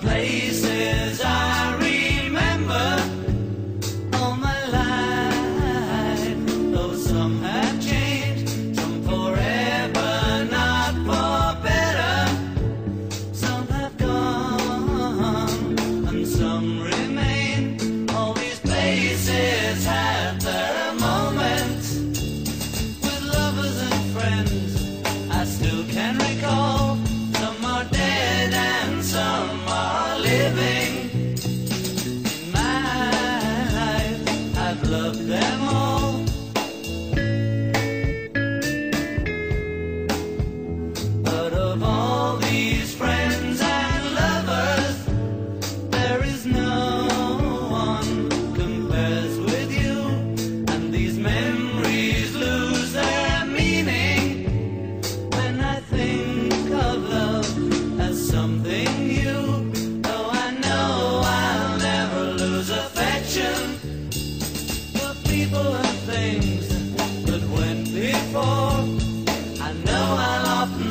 place them all.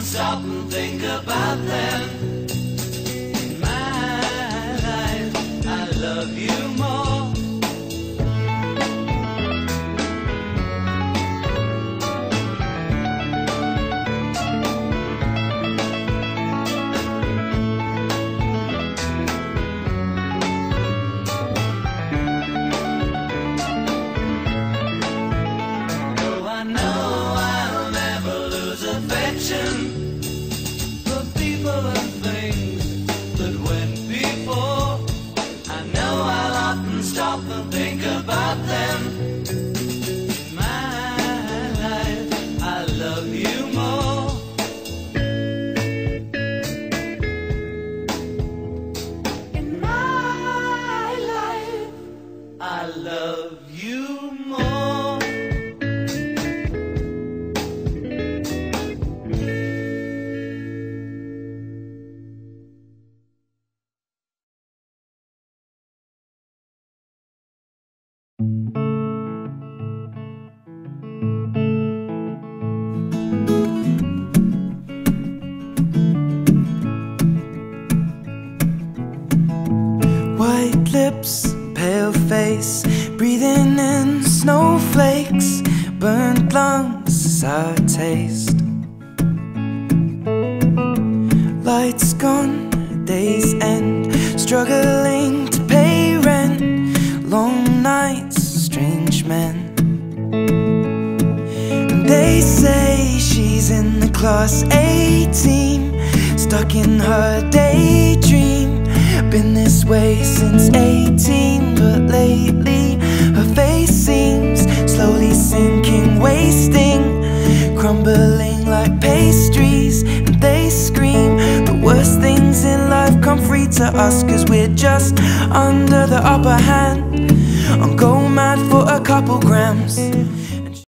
Stop and think about them. In my life, I love you more. Stop and think about them. Lips, pale face, breathing in snowflakes, burnt lungs as I taste. Lights gone, days end, struggling to pay rent, long nights, strange men. And they say she's in the class A team, stuck in her daydream. Been this way since 18, but lately her face seems slowly sinking, wasting, crumbling like pastries. And they scream the worst things in life come free to us, cause we're just under the upper hand. On go mad for a couple grams.